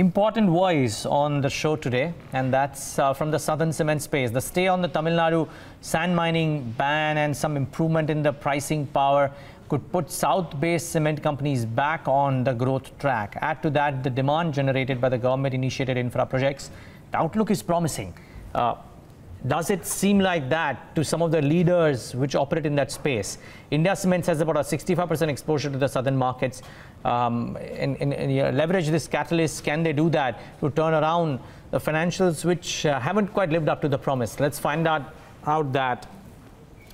important voice on the show today, and that's uh, from the southern cement space. The stay on the Tamil Nadu sand mining ban and some improvement in the pricing power could put south-based cement companies back on the growth track. Add to that the demand generated by the government-initiated infra projects. The outlook is promising. Uh, does it seem like that to some of the leaders which operate in that space? India Cements has about a 65% exposure to the southern markets. Um, and, and, and leverage this catalyst, can they do that to turn around the financials which uh, haven't quite lived up to the promise? Let's find out, out that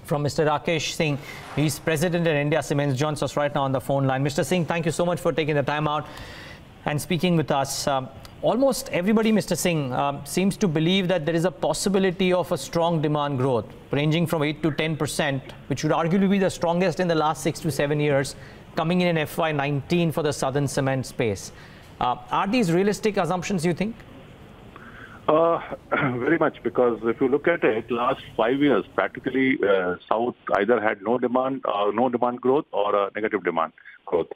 from Mr. Rakesh Singh. He's president at India Cements, joins us right now on the phone line. Mr. Singh, thank you so much for taking the time out and speaking with us. Um, almost everybody, Mr. Singh, um, seems to believe that there is a possibility of a strong demand growth, ranging from 8 to 10 percent, which would arguably be the strongest in the last six to seven years, coming in in FY19 for the southern cement space. Uh, are these realistic assumptions, you think? Uh, very much, because if you look at it, last five years, practically uh, South either had no demand, uh, no demand growth, or negative demand growth.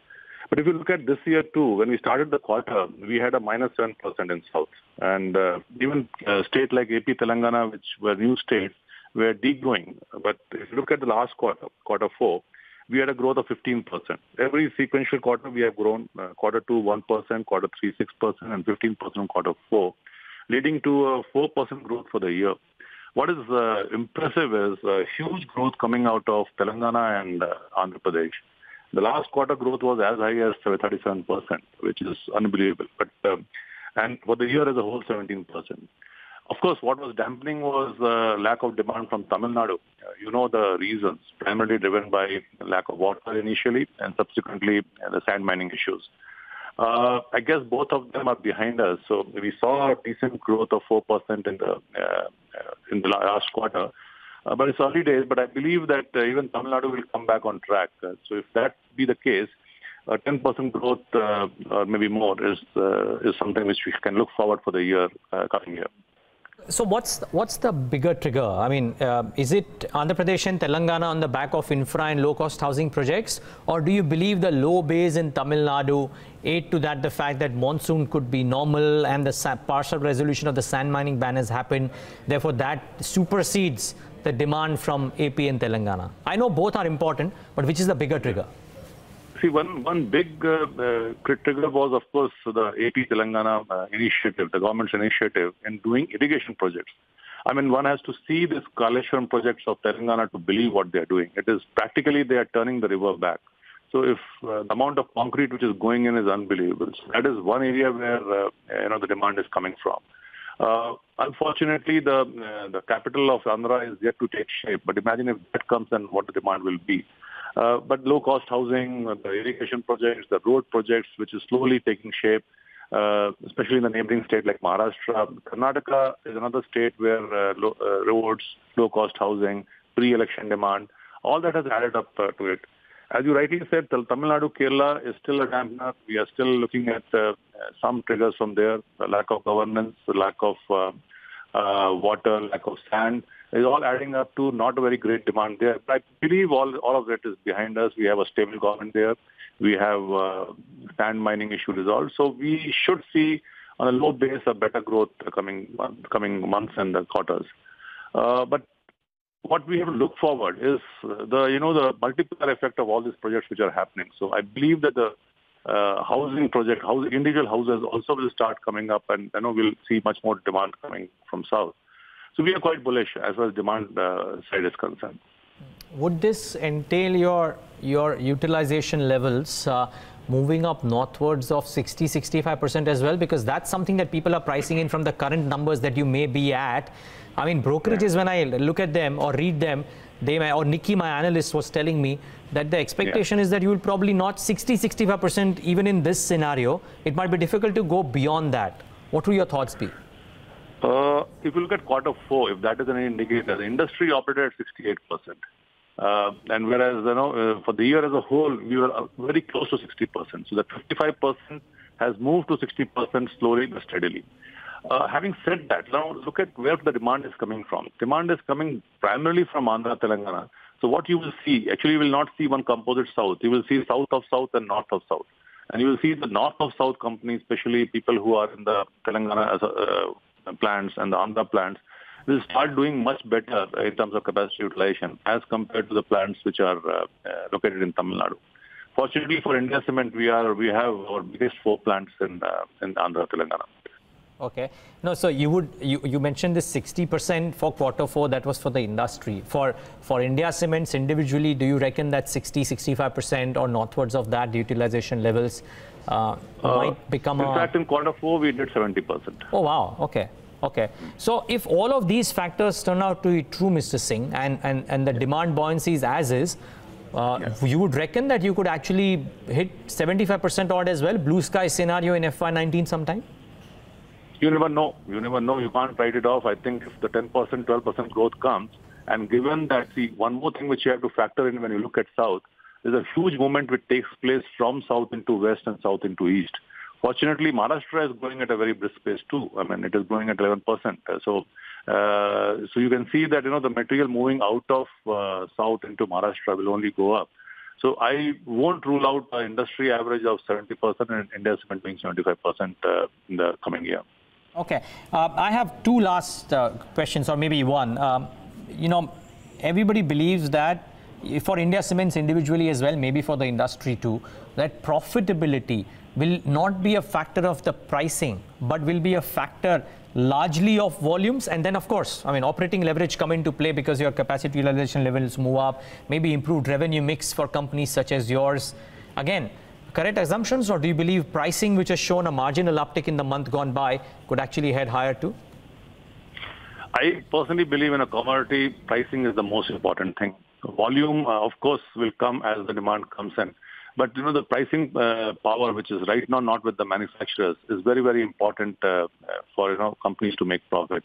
But if you look at this year too, when we started the quarter, we had a minus 7% in South. And uh, even uh, state like AP, Telangana, which were new states, were degrowing. But if you look at the last quarter, quarter four, we had a growth of 15%. Every sequential quarter, we have grown uh, quarter two 1%, quarter three 6%, and 15% in quarter four, leading to a 4% growth for the year. What is uh, impressive is a huge growth coming out of Telangana and uh, Andhra Pradesh. The last quarter growth was as high as 37%, which is unbelievable. But um, and for the year as a whole, 17%. Of course, what was dampening was uh, lack of demand from Tamil Nadu. Uh, you know the reasons, primarily driven by lack of water initially and subsequently uh, the sand mining issues. Uh, I guess both of them are behind us. So we saw a decent growth of 4% in the uh, in the last quarter. Uh, but it's early days, but I believe that uh, even Tamil Nadu will come back on track. Uh, so if that be the case, 10% growth or maybe more is is something which we can look forward for the year coming year. So what's what's the bigger trigger? I mean, uh, is it Andhra Pradesh and Telangana on the back of infra and low-cost housing projects, or do you believe the low base in Tamil Nadu aid to that the fact that monsoon could be normal and the partial resolution of the sand mining ban has happened, therefore that supersedes the demand from AP and Telangana? I know both are important, but which is the bigger trigger? See, one one big uh, uh, trigger was, of course, the AP Telangana uh, initiative, the government's initiative in doing irrigation projects. I mean, one has to see this Kaleshwaram projects of Telangana to believe what they are doing. It is practically they are turning the river back. So if uh, the amount of concrete which is going in is unbelievable, so that is one area where uh, you know the demand is coming from. Uh, unfortunately, the uh, the capital of Andhra is yet to take shape. But imagine if that comes and what the demand will be. Uh, but low-cost housing, uh, the irrigation projects, the road projects, which is slowly taking shape, uh, especially in the neighboring state like Maharashtra. Karnataka is another state where uh, low, roads, low-cost housing, pre-election demand, all that has added up to it. As you rightly said, Tamil Nadu, Kerala is still a dampener. We are still looking at some triggers from there, the lack of governance, the lack of uh, uh, water, lack of sand is all adding up to not a very great demand there. But I believe all, all of that is behind us. We have a stable government there. We have uh, sand mining issue resolved. So we should see on a low base a better growth coming coming months and quarters. Uh, but what we have to look forward is the you know the multiplier effect of all these projects which are happening. So I believe that the uh, housing project, house, individual houses also will start coming up, and you know we'll see much more demand coming from south. So we are quite bullish as far as demand uh, side is concerned. Would this entail your your utilization levels uh, moving up northwards of 60, 65% as well? Because that's something that people are pricing in from the current numbers that you may be at. I mean, brokerages, yeah. when I look at them or read them, they may, or Nikki, my analyst, was telling me that the expectation yeah. is that you will probably not 60, 65% even in this scenario. It might be difficult to go beyond that. What will your thoughts be? Uh, if you look at quarter four, if that is an indicator, the industry operated at 68%. Uh, and whereas, you know, uh, for the year as a whole, we were uh, very close to 60%. So that 55% has moved to 60% slowly but steadily. Uh, having said that, now look at where the demand is coming from. Demand is coming primarily from Andhra, Telangana. So what you will see, actually you will not see one composite south. You will see south of south and north of south. And you will see the north of south companies, especially people who are in the Telangana uh, plants and the Andhra plants, will start doing much better in terms of capacity utilization as compared to the plants which are uh, uh, located in Tamil Nadu. Fortunately for India Cement, we are we have our biggest four plants in uh, in Andhra, Telangana. Okay. No, so you would you, you mentioned this 60% for quarter four. That was for the industry. For for India Cements individually, do you reckon that 60, 65% or northwards of that utilization levels uh, uh, might become in a? Fact, in quarter four, we did 70%. Oh wow. Okay. Okay. So if all of these factors turn out to be true, Mr. Singh, and and and the demand buoyancy is as is. Uh, You would reckon that you could actually hit 75% odd as well, blue sky scenario in FY19 sometime? You never know. You never know. You can't write it off. I think if the 10%, 12% growth comes, and given that, see, one more thing which you have to factor in when you look at South, there's a huge movement which takes place from South into West and South into East. Fortunately, Maharashtra is growing at a very brisk pace too. I mean, it is growing at 11%. So, uh, so you can see that, you know, the material moving out of uh, South into Maharashtra will only go up. So I won't rule out an industry average of 70% and India being 75% uh, in the coming year. Okay. Uh, I have two last uh, questions, or maybe one. Um, you know, everybody believes that for India Cements individually as well, maybe for the industry too, that profitability will not be a factor of the pricing, but will be a factor largely of volumes. And then, of course, I mean, operating leverage come into play because your capacity utilization levels move up, maybe improved revenue mix for companies such as yours. Again, correct assumptions, or do you believe pricing, which has shown a marginal uptick in the month gone by, could actually head higher too? I personally believe in a commodity, pricing is the most important thing. Volume, uh, of course, will come as the demand comes in. But you know the pricing uh, power, which is right now not with the manufacturers, is very very important uh, for you know companies to make profit.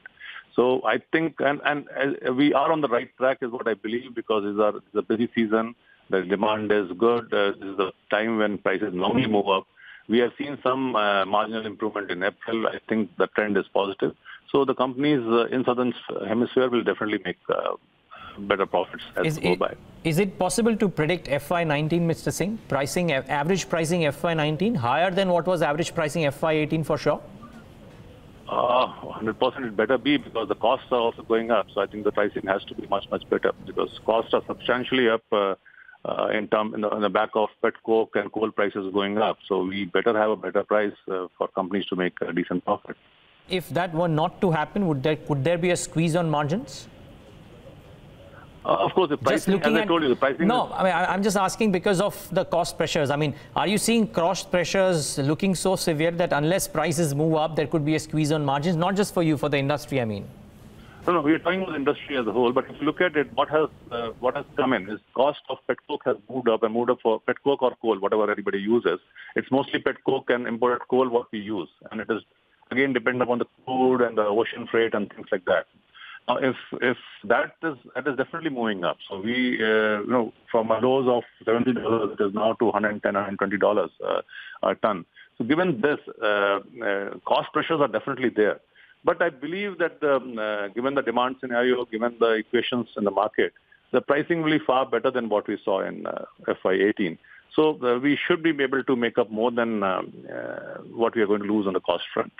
So I think, and and uh, we are on the right track, is what I believe, because it's it's a busy season. The demand is good. Uh, this is the time when prices normally move up. We have seen some uh, marginal improvement in April. I think the trend is positive. So the companies uh, in southern hemisphere will definitely make better profits as is go it, by. Is it possible to predict FY19, Mr. Singh? Pricing, average pricing FY19 higher than what was average pricing FY18 for sure? Uh, 100% it better be because the costs are also going up. So I think the pricing has to be much, much better because costs are substantially up uh, in, term, in, the, in the back of pet coke and coal prices going up. So we better have a better price uh, for companies to make a decent profit. If that were not to happen, would there, could there be a squeeze on margins? Uh, of course, the pricing, as I told you, the pricing. No, I mean, I'm just asking because of the cost pressures. I mean, are you seeing cost pressures looking so severe that unless prices move up, there could be a squeeze on margins? Not just for you, for the industry, I mean. No, no, we are talking about the industry as a whole. But if you look at it, what has uh, what has come in is cost of pet coke has moved up and moved up for pet coke or coal, whatever everybody uses. It's mostly pet coke and imported coal what we use, and it is again dependent upon the crude and the ocean freight and things like that. Now, if if that is that is definitely moving up. So we uh, you know from a lows of seventy dollars, it is now to 110 120 dollars uh, a ton. So given this, uh, uh, cost pressures are definitely there. But I believe that the, uh, given the demand scenario, given the equations in the market, the pricing will be far better than what we saw in uh, FY18. So uh, we should be able to make up more than um, what we are going to lose on the cost front.